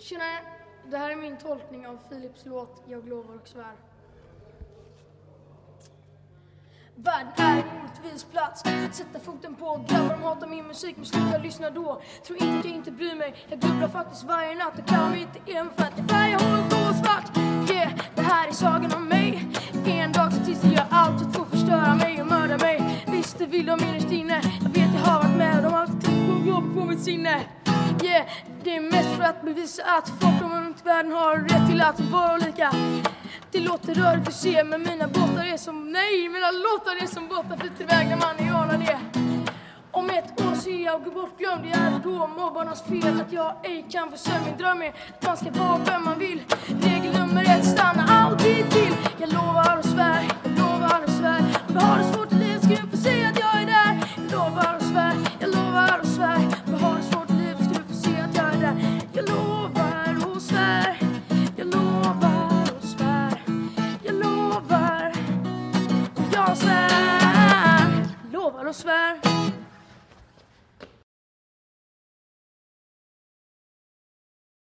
Tjena, det här är min tolkning av Philips låt Jag lovar och svär. Världen är en orättvis plats. Att sätta foten på Grabbar de hatar min musik. Men sluta lyssna då. Tror inte att jag inte bryr mig. Jag grubblar faktiskt varje natt och kallar mig inte en för att jag färgar håret blå svart. Yeah, det här är sagan om mig. En dag så tills jag gör allt för att få förstöra mig och mörda mig. Visst, det vill de innerst inne. Jag vet jag har varit med och de har alltid tänkt på jobb på mitt sinne. Yeah, det är mest för att bevisa att folk runt världen har rätt till att vara olika. Det låter rörigt att se men mina båtar är som, nej mina låtar är som båtar flyter iväg när man anar det. Om ett år så är jag bortglömd, det är. Då mobbarnas fel att jag ej kan försörja min dröm är att man ska vara lovar,